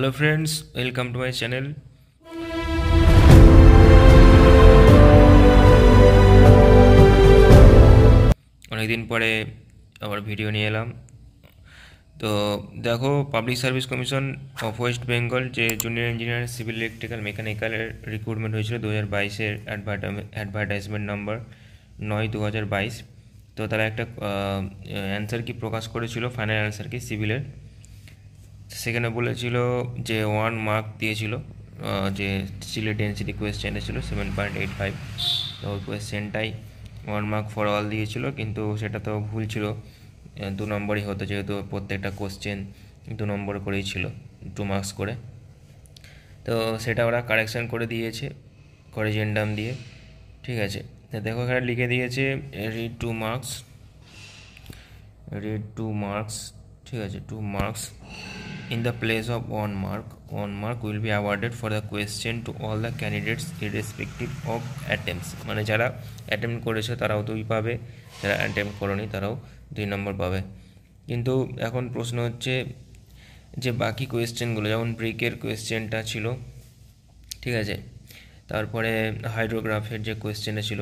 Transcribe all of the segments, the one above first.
Hello friends welcome to my channel অনেকদিন পরে আবার ভিডিও নিয়ে এলাম। তো দেখো public service commission of West Bengal যে জুনিয়র ইঞ্জিনিয়ার সিভিল ইলেকট্রিক্যাল মেকানিক্যালের রিক্রুটমেন্ট হয়েছিল দু হাজার বাইশের অ্যাডভার্টাইজমেন্ট নাম্বার নয় দু হাজার বাইশ। তো তারা একটা অ্যান্সার কি প্রকাশ করেছিল? ফাইনাল অ্যান্সার কি? সিভিলের সেখানে বলেছিল যে ওয়ান মার্ক দিয়েছিল যে সিলের ডেন্সিটি কোয়েশ্চেনে ছিল সেভেন পয়েন্ট এইট ফাইভ তো ওই কোয়েশ্চেনটাই ওয়ান মার্ক ফর অল দিয়েছিল, কিন্তু সেটা তো ভুল ছিল। দু নম্বরই হতো, যেহেতু প্রত্যেকটা কোশ্চেন দু নম্বর করেই ছিল টু মার্কস করে। তো সেটা ওরা কারেকশান করে দিয়েছে করেজেন্ডাম দিয়ে। ঠিক আছে দেখো এখানে লিখে দিয়েছে read two marks read two marks ঠিক আছে two marks in the place of one mark one mark will be awarded for the question to all the candidates, irrespective of attempts. মানে যারা অ্যাটেম্প করেছে, তারাও দুই পাবে। যারা অ্যাটেম্প করেনি, তারাও দুই নম্বর পাবে। কিন্তু এখন প্রশ্ন হচ্ছে যে, বাকি কোয়েশ্চেনগুলো যেমন ব্রেকের কোয়েশ্চেনটা ছিল, ঠিক আছে? তারপরে হাইড্রোগ্রাফের যে কোয়েশ্চেনটা ছিল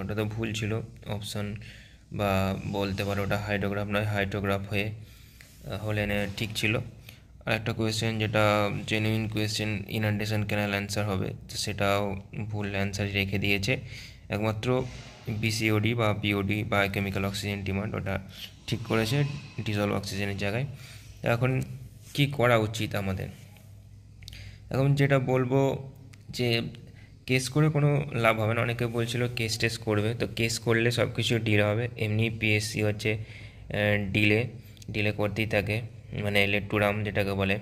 ওটা তো ভুল ছিল। অপশান বা বলতে পারো, ওটা হাইড্রোগ্রাফ নয়, হাইড্রোগ্রাফ হয়ে হলে ঠিক ছিল। আর একটা কোয়েশ্চেন যেটা genuine question inundation canal answer হবে? তো সেটাও ভুল অ্যান্সার রেখে দিয়েছে। একমাত্র বিসিওডি বা বিওডি বা কেমিক্যাল অক্সিজেন ডিমান্ড ওটা ঠিক করেছে ডিজলভ অক্সিজেনের জায়গায়। এখন কি করা উচিত আমাদের? এখন যেটা বলব যে কেস করে কোনো লাভ হবে না। অনেকে বলছিল কেস টেস্ট করবে। তো কেস করলে সব কিছু ডিলে হবে। এমনি পিএসসি হচ্ছে ডিলে ডিলে করতেই থাকে। মানে লেট টু রাম যেটাকে বলে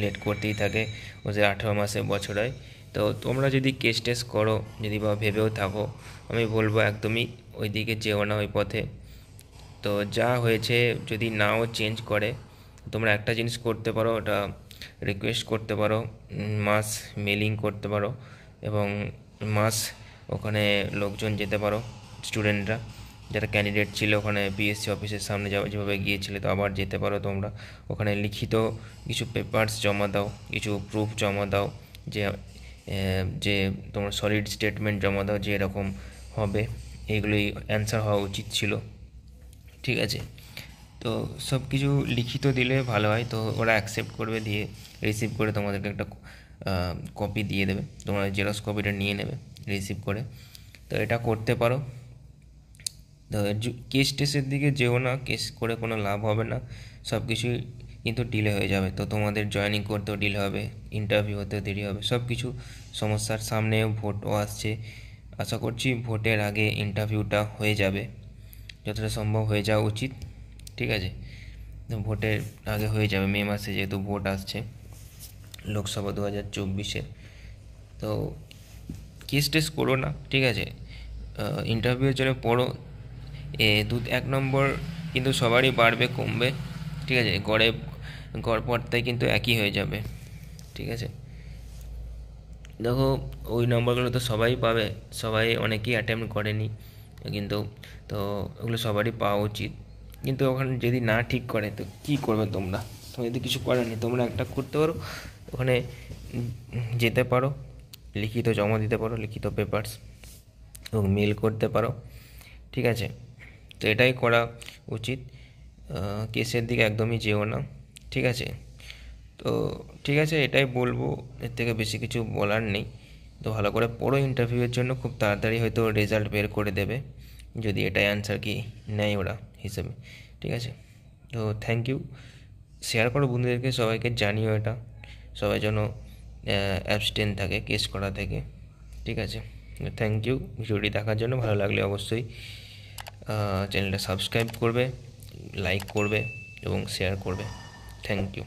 লেট করতেই থাকে। ওদের আঠেরো মাসে বছর হয়। তো তোমরা যদি কেস টেস করো, যদি বা ভেবেও থাকো, আমি বলব একদমই ওই দিকে যেও না ওই পথে। তো যা হয়েছে, যদি নাও চেঞ্জ করে, তোমরা একটা জিনিস করতে পারো, ওটা রিকোয়েস্ট করতে পারো মাস মেলিং করতে পারো, এবং মাস ওখানে লোকজন যেতে পারো স্টুডেন্টরা যারা ক্যান্ডিডেট ছিল ওখানে বিএসসি অফিসের সামনে যেভাবে গিয়েছিলে, তো আবার যেতে পারো তোমরা। ওখানে লিখিত কিছু পেপার্স জমা দাও, কিছু প্রুফ জমা দাও, যে যে তোমার সলিড স্টেটমেন্ট জমা দাও যে এরকম হবে। এগুলোই অ্যান্সার হওয়া উচিত ছিল। ঠিক আছে? তো সব কিছু লিখিত দিলে ভালো হয়। তো ওরা অ্যাকসেপ্ট করবে, দিয়ে রিসিভ করে তোমাদেরকে একটা কপি দিয়ে দেবে। তোমরা জেরক্স কপিটা নিয়ে নেবে রিসিভ করে। তো এটা করতে পারো। কেস টেসের দিকে যেও না কেস করে কোনো লাভ হবে না সব কিছুই কিন্তু ডিলে হয়ে যাবে। তো তোমাদের জয়েনিং করতেও ডিলে হবে ইন্টারভিউ হতেও দেরি হবে সব কিছু সমস্যার সামনে ভোটও আসছে। আশা করছি ভোটের আগে ইন্টারভিউটা হয়ে যাবে, যতটা সম্ভব হয়ে যাওয়া উচিত, ঠিক আছে? ভোটের আগে হয়ে যাবে, মে মাসে যেহেতু ভোট আসছে, লোকসভা দু হাজার চব্বিশে। তো কেস টেস করো না, ঠিক আছে? ইন্টারভিউয়ের জন্য পড়ো দু, এক নম্বর কিন্তু সবারই বাড়বে, কমবে, ঠিক আছে? গড়ে, গড় পড়তায় কিন্তু একই হয়ে যাবে, ঠিক আছে? দেখো, ওই নম্বরগুলো তো সবাই পাবে, সবাই অনেকেই অ্যাটেম্প করেনি, কিন্তু তো ওগুলো সবারই পাওয়া উচিত। কিন্তু ওখানে যদি না ঠিক করে, তো কী করবে তোমরা? তোমার যদি কিছু করার নেই তোমরা একটা করতে পারো, ওখানে যেতে পারো, লিখিত জমা দিতে পারো, লিখিত পেপার্স এবং মেল করতে পারো, ঠিক আছে? তো এটাই করা উচিত। কেসের দিকে একদমই যেও না, ঠিক আছে? তো ঠিক আছে, এটাই বলব, এর থেকে বেশি কিছু বলার নেই। তো ভালো করে পড়ো ইন্টারভিউয়ের জন্য, খুব তাড়াতাড়ি হয়তো রেজাল্ট বের করে দেবে। যদি এটাই অ্যান্সার কি নেয় ওরা হিসেবে, ঠিক আছে? তো থ্যাংক ইউ শেয়ার করো বন্ধুদেরকে, সবাইকে জানিও এটা। সবাই যেন অ্যাবস্টেন থাকে কেস করা থেকে, ঠিক আছে? থ্যাংক ইউ ভিডিওটি দেখার জন্য ভালো লাগলে অবশ্যই চ্যানেলটা সাবস্ক্রাইব করবে লাইক করবে এবং শেয়ার করবে। Thank you